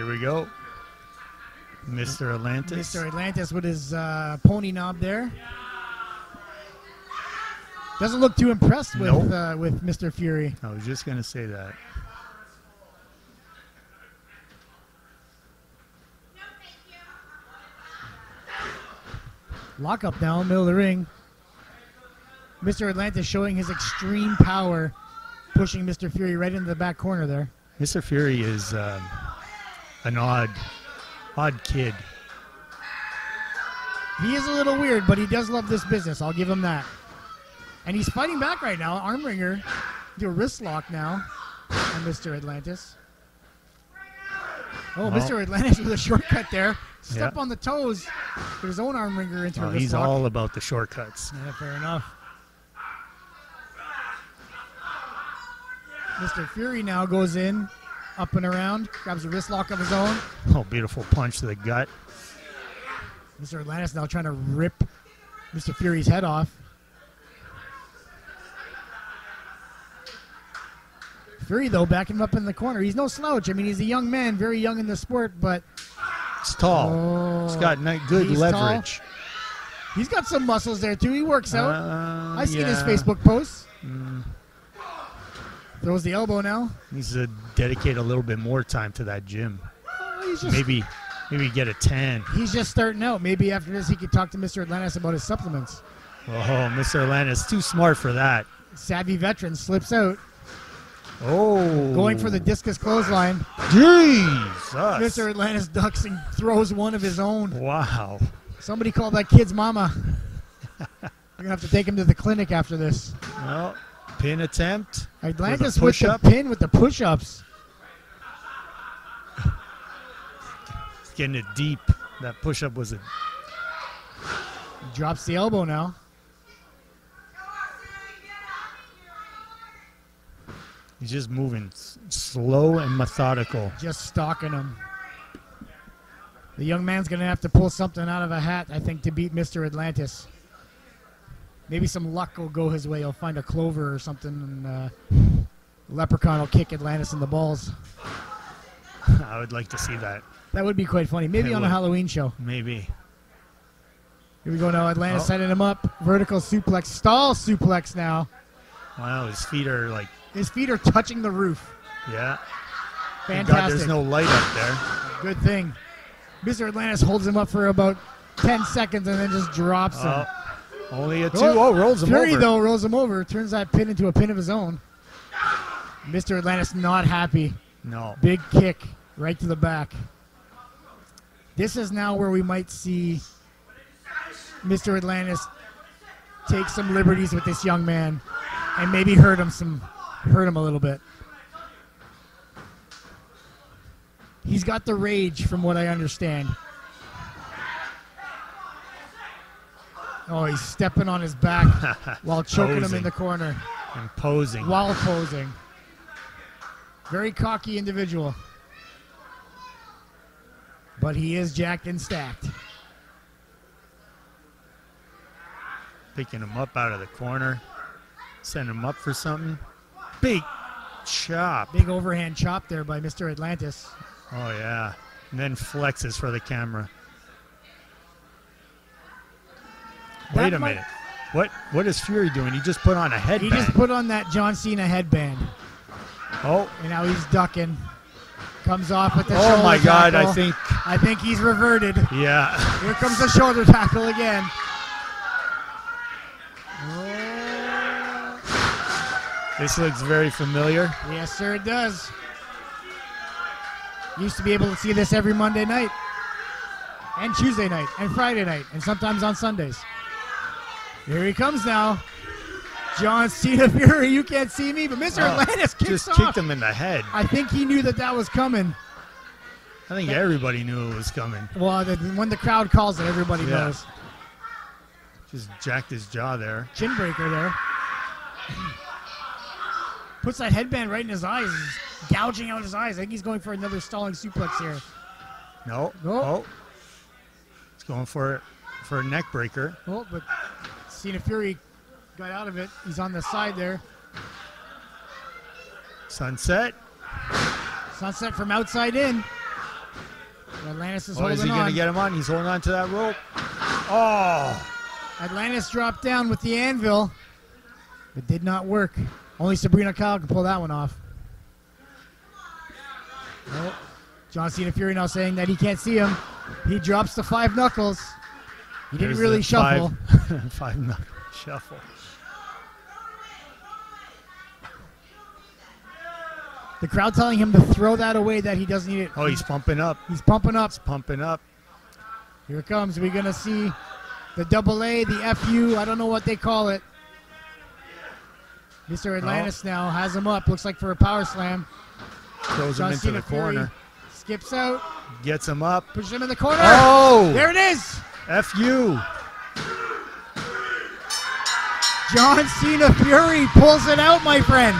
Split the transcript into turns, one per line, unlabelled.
Here we go. Mr. Atlantis.
Mr. Atlantis with his uh, pony knob there. Doesn't look too impressed with
Nope.
uh, with Mr. Fury.
I was just gonna say that.
Lock up now, middle of the ring. Mr. Atlantis showing his extreme power, pushing Mr. Fury right into the back corner there.
Mr. Fury is um, an odd, odd kid.
He is a little weird, but he does love this business. I'll give him that. And he's fighting back right now. arm wringer do a wrist lock now on Mr. Atlantis. Oh,
Well-
Mr. Atlantis with a shortcut there. Step
Yeah.
on the toes. Put his own arm wringer into a
Oh,
wrist
he's
lock.
all about the shortcuts.
Yeah, fair enough. Mr. Fury now goes in, up and around, grabs a wrist lock of his own.
Oh, beautiful punch to the gut.
Mr. Atlantis now trying to rip Mr. Fury's head off. Fury, though, backing him up in the corner. He's no slouch. I mean, he's a young man, very young in the sport, but
He's tall.
Oh,
he's got good
he's tall.
leverage.
he's got some muscles there, too. He works out.
Uh,
I see his
yeah.
Facebook posts.
Mm,
Throws the elbow now.
needs to dedicate a little bit more time to that gym.
Oh, just
Maybe, maybe get a tan.
He's just starting out. Maybe after this, he could talk to Mr. Atlantis about his supplements.
Oh, Mr. Atlantis, too smart for that.
Savvy veteran slips out,
Oh,
going for the discus clothesline.
Jesus.
Mr. Atlantis ducks and throws one of his own.
Wow.
Somebody called that kid's mama. We're gonna have to take him to the clinic after this.
Well, pin attempt.
Atlantis
With
with, the pin with the push-ups.
Getting it deep. That push up was a
Drops the elbow now.
He's just moving s- slow and methodical.
Just stalking him. The young man's gonna have to pull something out of a hat, I think, to beat Mr. Atlantis. Maybe some luck will go his way. He'll find a clover or something, and uh, Leprechaun will kick Atlantis in the balls.
I would like to see that.
That would be quite funny. Maybe
I
on a. Halloween show.
Maybe.
Here we go now. Atlantis
Oh.
setting him up. Vertical suplex. Stall suplex now.
Wow, his feet are like,
His feet are touching the roof.
yeah. Thank
Fantastic.
God there's no light up there.
Good thing. Mr. Atlantis holds him up for about 10 seconds and then just drops him.
Oh, only a two. Oh, oh rolls him
Fury,
over.
though, rolls him over. Turns that pin into a pin of his own. Mr. Atlantis not happy.
No.
Big kick right to the back. This is now where we might see Mr. Atlantis take some liberties with this young man and maybe hurt him some hurt him a little bit. He's got the rage from what I understand. Oh, he's stepping on his back while choking him in the corner
Imposing.
while posing. Very cocky individual. But he is jacked and stacked.
Picking him up out of the corner. Sending him up for something. Big chop.
Big overhand chop there by Mr. Atlantis.
Oh, yeah. And then flexes for the camera. Wait a
might-
minute. What what is Fury doing? He just put on a headband.
He just put on that John Cena headband.
oh,
And now he's ducking. Comes off with the
oh
shoulder
my God! I think
I think he's reverted.
yeah.
Here comes the shoulder tackle again.
This looks very familiar.
Yes, sir, it does. Used to be able to see this every Monday night, and Tuesday night, and Friday night, and sometimes on Sundays. Here he comes now. John Cena Fury, you can't see me, but Mr.
Oh,
Atlantis kicks
just
off.
kicked him in the head.
I think he knew that that was coming.
I think everybody knew it was coming.
Well, the, when the crowd calls it, everybody
Yeah.
knows.
Just jacked his jaw there.
Chin breaker there. Puts that headband right in his eyes, he's gouging out his eyes. I think he's going for another stalling suplex here.
No.
No.
Oh. He's going for for a neck breaker.
Oh, but Cena Fury got out of it. He's on the side there.
Sunset.
Sunset from outside in. Atlantis is
Oh,
holding
is he going to get him on? He's holding on to that rope. Oh,
Atlantis dropped down with the anvil. It did not work. Only Sabrina Kyle can pull that one off. Nope. John Cena Fury now saying that he can't see him. He drops the five knuckles. He didn't
there's
really shuffle.
Five, five knuckle shuffle.
The crowd telling him to throw that away that he doesn't need it.
Oh, he's pumping up.
He's pumping up.
He's pumping up.
Here it comes. We're going to see the double A, the FU. I don't know what they call it. Mr. Atlantis now has him up. Looks like for a power slam.
Throws him into
Cena
the
Fury
corner.
skips out,
Gets him up.
pushes him in the corner.
Oh!
There it is.
F-U.
John Cena Fury pulls it out, my friend.